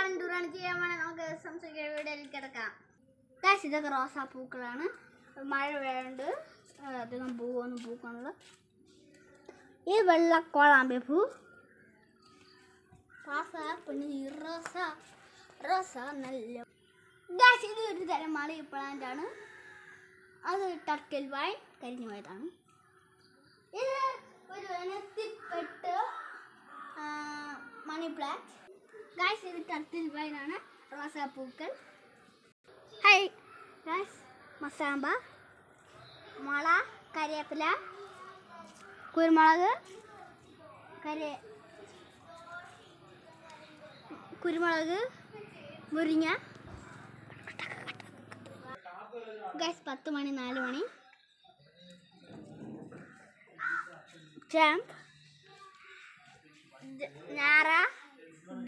Garden ടൂറാണ് ചെയ്യാൻ മഴ വേണ്ട അധികം പൂവൊന്നും പൂക്കുന്നത് ഈ വെള്ള കോളാമ്പി പൂ. ഇത് ഒരു തരം മളി പ്ലാന്റ് ആണ്. അത് ടർക്കിൽ വൈൻ കരിഞ്ഞു പോയതാണ്. ഇത് ഒരു ഇനത്തിൽപ്പെട്ട് മണി പ്ലാന്റ് ഗായ്സ് ഇത് കറുത്ത വൈൻ ആണ് റോസാപ്പൂക്കൾ ഹൈ ഗായ്സ് മസാമ്പ മുള കരിയേപ്പില കുരുമുളക് കരി കുരുമുളക് മുരിങ്ങ. ഗൈസ് പത്ത് മണി നാല് മണി. ജാമ്പ്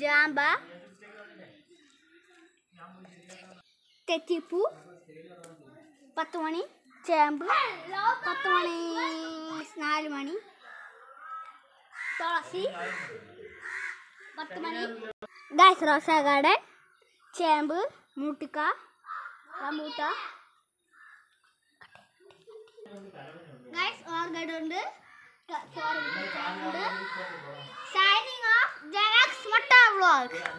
ജാമ്പ. തെറ്റിപ്പൂ. പത്ത് മണി ചേമ്പ്. പത്ത് മണി നാല് മണി തുളസി. പത്ത് മണി ഗായ്സ് റോസാ ഗാർഡൻ. ചേമ്പ്. മൂട്ടിക്ക. റംബൂട്ട ഗായ്സ് ഓർഗഡ് ഉണ്ട്. dog.